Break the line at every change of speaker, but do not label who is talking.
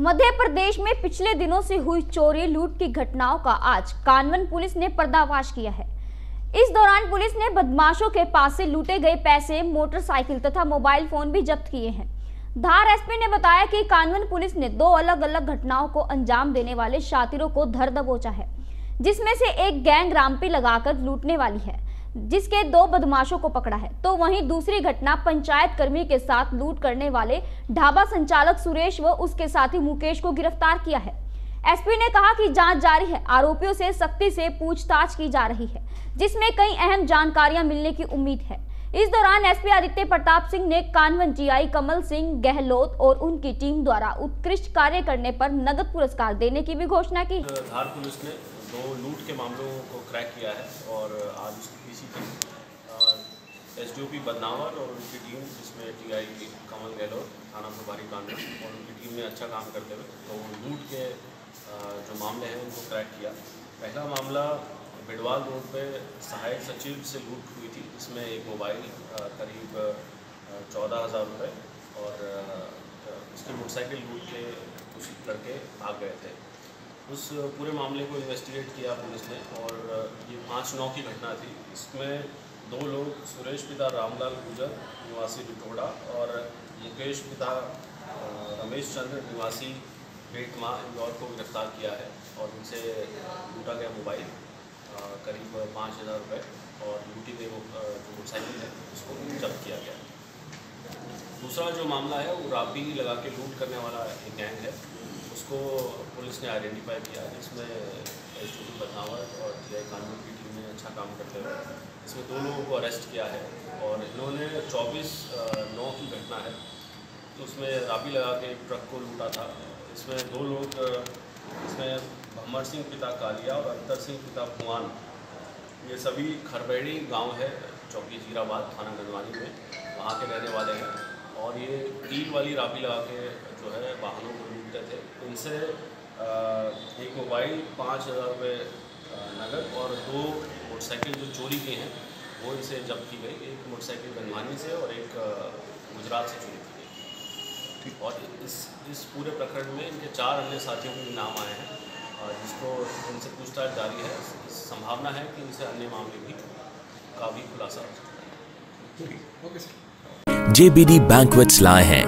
मध्य प्रदेश में पिछले दिनों से हुई चोरी लूट की घटनाओं का आज कानवन पुलिस ने पर्दाफाश किया है। इस दौरान पुलिस ने बदमाशों के पास से लूटे गए पैसे, मोटरसाइकिल तथा मोबाइल फ़ोन भी जब्त किए हैं। धार एसपी ने बताया कि कानवन पुलिस ने दो अलग अलग घटनाओं को अंजाम देने वाले शातिरों को धर दबोचा है, जिसमें से एक गैंग रामपी लगाकर लूटने वाली है। जिसके दो बदमाशों को पकड़ा है। तो वहीं दूसरी घटना पंचायत कर्मी के साथ लूट करने वाले ढाबा संचालक सुरेश व उसके साथी मुकेश को गिरफ़्तार किया है। एसपी ने कहा कि जाँच जारी है। आरोपियों से सख्ती से पूछताछ की जा रही है, जिसमें कई अहम जानकारियाँ मिलने की उम्मीद है। इस दौरान एसपी आदित्य प्रताप सिंह ने कानवन जीआई कमल सिंह गहलोत और उनकी टीम द्वारा उत्कृष्ट कार्य करने पर नगद पुरस्कार देने की भी घोषणा की।
धार पुलिस ने दो लूट के मामलों को क्रैक किया है और आज उसकी PC team S D O P Badnawar और उनकी टीम जिसमें टी आई कमल गहलोत, थाना प्रभारी कानून और उनकी टीम ने अच्छा काम करते हुए तो लूट के जो मामले हैं उनको क्रैक किया। पहला मामला बिडवाल रोड पे सहायक सचिव से लूट हुई थी इसमें एक मोबाइल करीब चौदह हज़ार रुपये और उसकी मोटरसाइकिल लूट के कुछ लड़के भाग गए थे। उस पूरे मामले को इन्वेस्टिगेट किया पुलिस ने और ये पाँच नौ की घटना थी। इसमें दो लोग, सुरेश पिता रामलाल गुजर, निवासी बिटोड़ा और मुकेश पिता रमेश चंद्र, निवासी पेट माँ इंदौर को गिरफ़्तार किया है और उनसे लूटा गया मोबाइल करीब पाँच हज़ार रुपये और लूटी गई वो जो मोटरसाइकिल है, उसको जब्त किया गया। दूसरा जो मामला है, वो राबी लगा के लूट करने वाला एक गैंग है। उसको पुलिस ने आइडेंटिफाई किया, जिसमें एस डी बदनावर और टी आई कानून की टीम ने अच्छा काम करते हुए इसमें दो लोगों को अरेस्ट किया है और इन्होंने 24 नौ की घटना है। तो उसमें राबी लगा के एक ट्रक को लूटा था। इसमें दो लोग इसमें भम्मर सिंह पिता कालिया और अंतर सिंह पिता भुआन ये सभी खरबेड़ी गाँव है, चौकी जीराबाद थाना गंजवानी में, वहाँ के रहने वाले हैं। और ये टील वाली राबी लगा के जो वाहनों को लूटते थे। उनसे एक मोबाइल पाँच हज़ार रुपये नगद और दो मोटरसाइकिल जो चोरी की हैं वो इनसे जब्त की गई। एक मोटरसाइकिल बनवानी से और एक गुजरात से चोरी की गई। और इस इस पूरे प्रकरण में इनके चार अन्य साथियों के नाम आए हैं जिसको इनसे पूछताछ जारी है। संभावना है कि इनसे अन्य मामले भी का भी खुलासा हो सकता है। Okay sir.
JBD Banquets lie hain